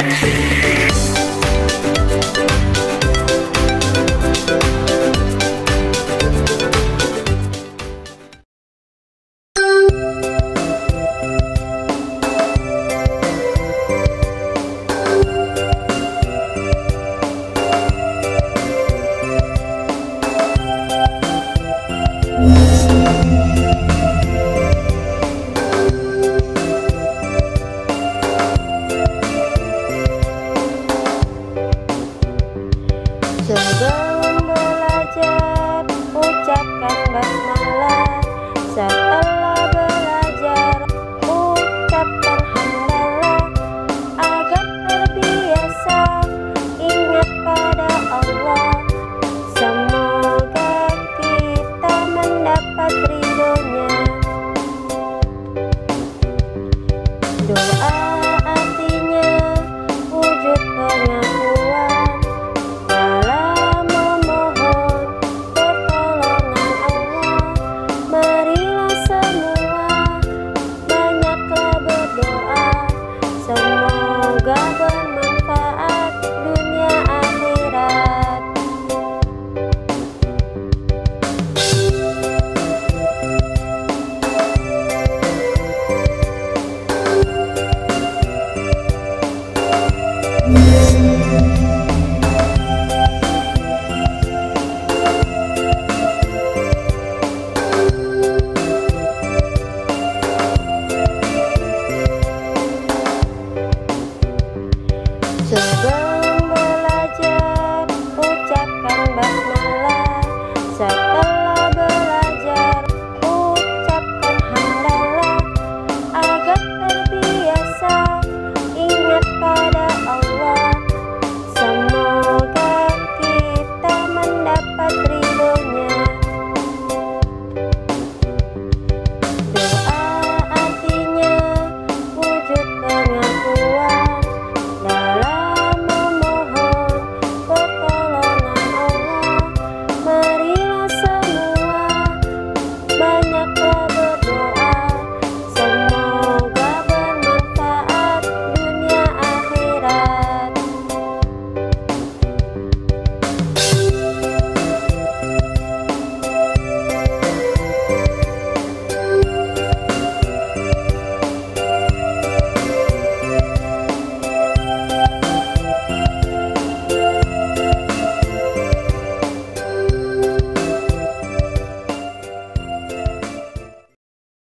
Yeah. setelah belajar ucapkan hamdalah agar terbiasa ingat pada Allah. Semoga kita mendapat ridhonya. Doa